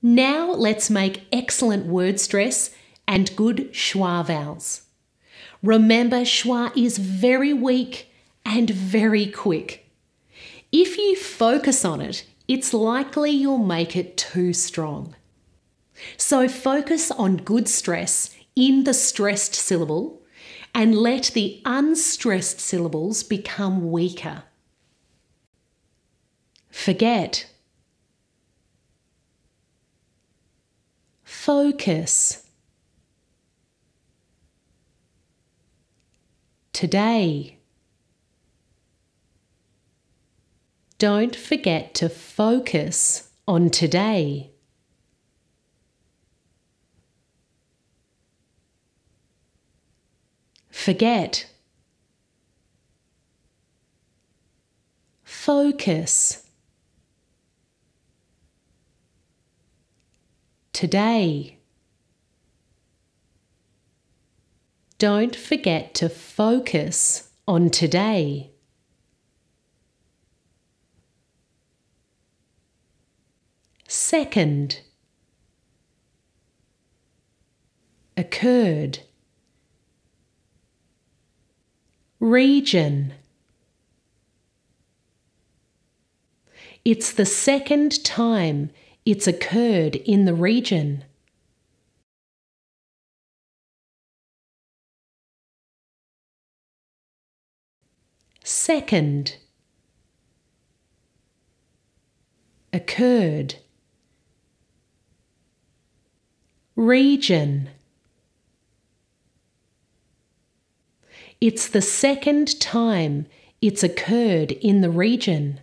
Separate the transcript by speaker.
Speaker 1: Now let's make excellent word stress and good schwa vowels. Remember, schwa is very weak and very quick. If you focus on it, it's likely you'll make it too strong. So focus on good stress in the stressed syllable and let the unstressed syllables become weaker. Forget. Focus. Today. Don't forget to focus on today. Forget. Focus. Today. Don't forget to focus on today. Second. Occurred. Region. It's the second time it's occurred in the region. Second. Occurred. Region. It's the second time it's occurred in the region.